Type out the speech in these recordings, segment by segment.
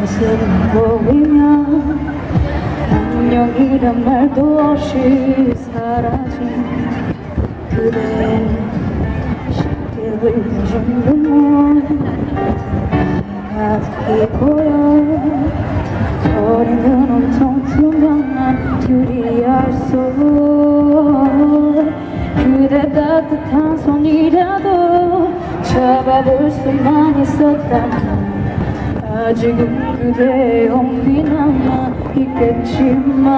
모습은 보이면 안녕이란 말도 없이 사라진 그대 쉽게 흘려준 눈물. 가득히 보여 저리는 온통 투명한 유리알 속 그대 따뜻한 손이라도 잡아볼 수만 있었다면 아직은 그대의 온기 남아 있겠지만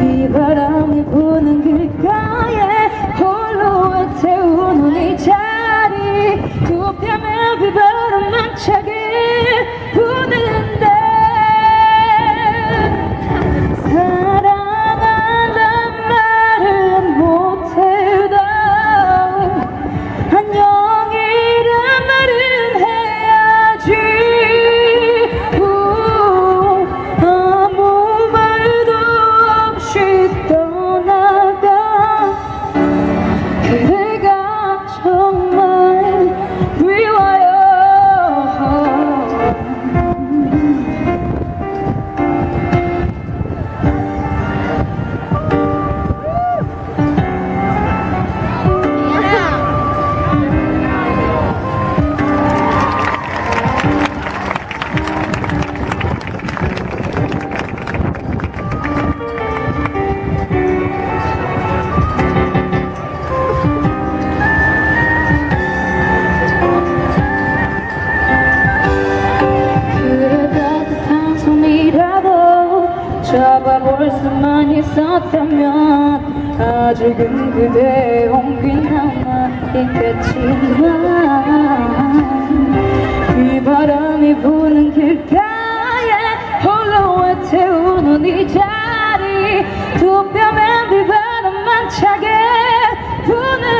비바람이 부는 길가에 홀로 태우는 이 자리 두 뺨에 비바람만 차게 있었다면 아직은 그대 온긴 남아 있겠지만 이 바람이 부는 길가에 홀로 태우는 이 자리 두 뼘엔 비바람만 차게 부는